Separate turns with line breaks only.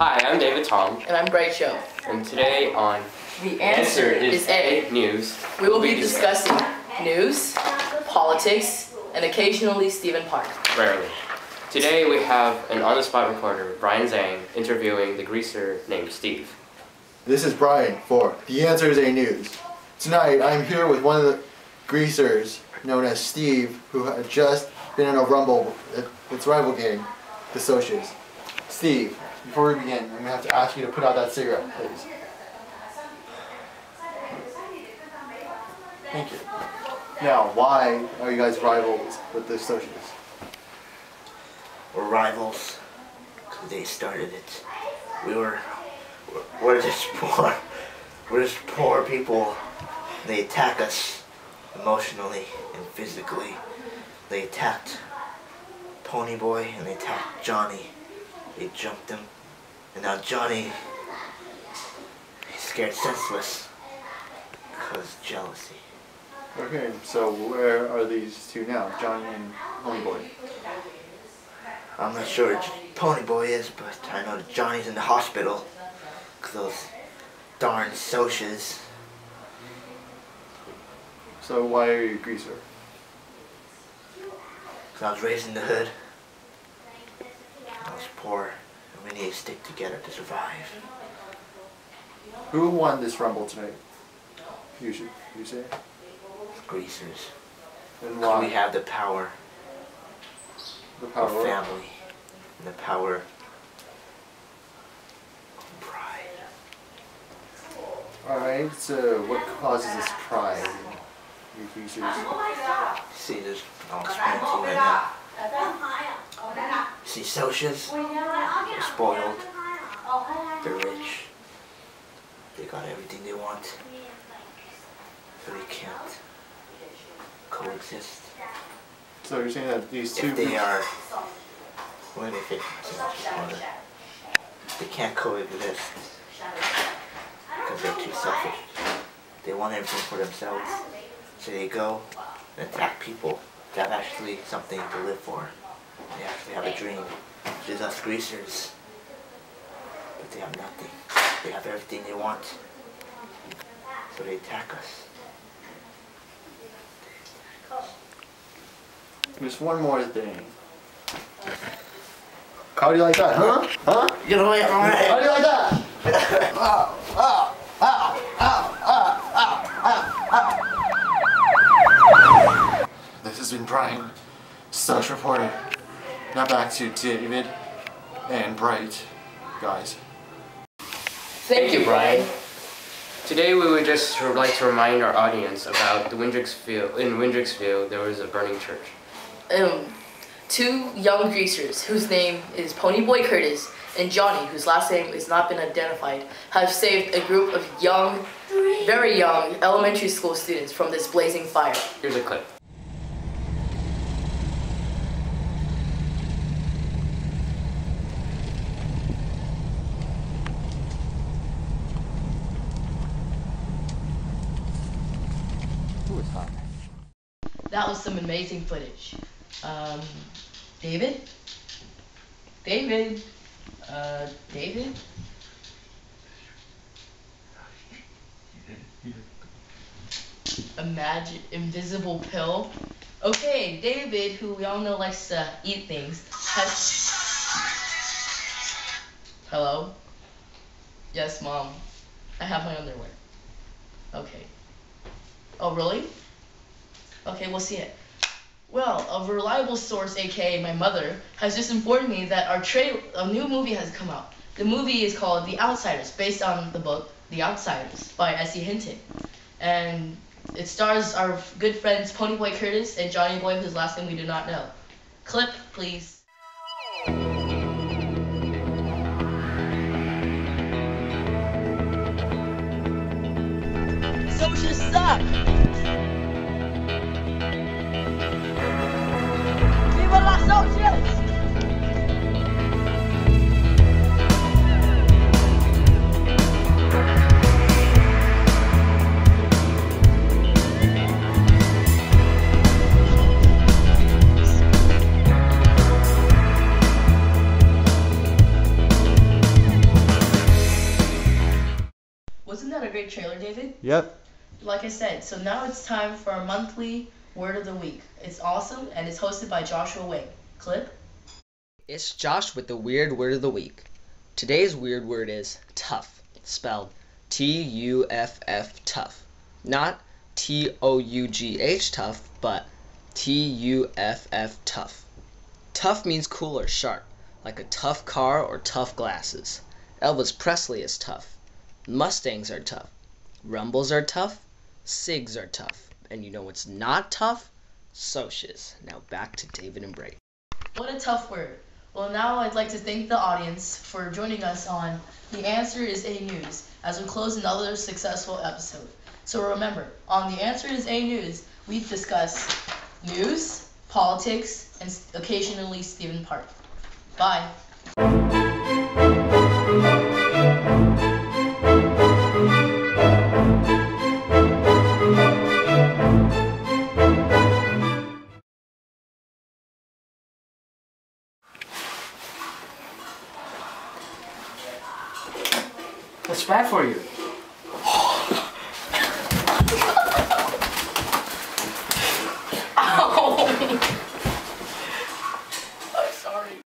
Hi, I'm David Tom,
And I'm Bright Show.
and today on
The answer is A.
News,
We will be discussing news, politics, and occasionally Stephen Park.
rarely. Today we have an on-the-spot reporter, Brian Zhang, interviewing the greaser named Steve.
This is Brian for The Answer is A News. Tonight I'm here with one of the greasers known as Steve who had just been in a rumble at its rival gang, the Socs. Steve, before we begin, I'm going to have to ask you to put out that cigarette, please. Thank you. Now, why are you guys rivals with the
Socs? Rivals they started it. We were, we're, just poor. We're just poor people. They attack us emotionally and physically. They attacked Ponyboy and they attacked Johnny. They jumped him. And now Johnny, he's scared senseless because jealousy.
Okay, so where are these two now, Johnny and Homeboy?
I'm not sure where Ponyboy is, but I know that Johnny's in the hospital. Cause those darn socs.
So why are you a greaser?
Cause I was raised in the hood. I was poor, and we need to stick together to survive.
Who won this rumble tonight? You should, you say?
Greasers.
And why?
we have the power
the power.
of family, and the power of pride.
Alright, so what causes this pride in you greasers?
See, this, I'll explain to you right now. See, socs, they're spoiled, they're rich, they got everything they want, but they can't coexist.
So you're saying that these two
If they are, what if it, they can't coexist because they're too selfish. They want everything for themselves, so they go and attack people that have actually something to live for. They actually have a dream, is us greasers. But they have nothing. They have everything they want, so they attack us.
There's one more thing. How do you like that, huh? Huh?
Get away from me!
How do you like that? Ah, ah, ah, this has been Brian, Stash Reporter. Now back to David and Bright, guys.
Thank you, Brian.
Today we would just like to remind our audience about the Windrixville. In Windrixville, there was a burning church.
Um, two young greasers whose name is Ponyboy Curtis and Johnny, whose last name has not been identified, have saved a group of young, very young elementary school students from this blazing fire.
Here's a clip.
That was some amazing footage. Um, David? David? Uh, David? Imagine invisible pill. Okay, David, who we all know likes to eat things, has. Hello? Yes, mom. I have my underwear. Okay. Oh, really? Okay, we'll see it. Well, a reliable source, aka my mother, has just informed me that our tra- a new movie has come out. The movie is called The Outsiders, based on the book The Outsiders by S.E. Hinton. And it stars our good friends Ponyboy Curtis and Johnny Boy, whose last name we do not know. Clip, please. Socials suck! Wasn't that a great trailer, David?
Yep.
Like I said, so now it's time for our monthly word of the week. It's awesome and it's hosted by Joshua Wade. Clip?
It's Josh with the weird word of the week. Today's weird word is tough, spelled T U F F tough. Not T O U G H tough, but T U F F tough. Tough means cool or sharp, like a tough car or tough glasses. Elvis Presley is tough. Mustangs are tough. Rumbles are tough. Sigs are tough. And you know what's not tough? Socs. Now back to David and Bray.
What a tough word. Well, now I'd like to thank the audience for joining us on The Answer is A News as we close another successful episode. So remember, on The Answer is A News, we discuss news, politics, and occasionally Stephen Park. Bye.
What's bad for you?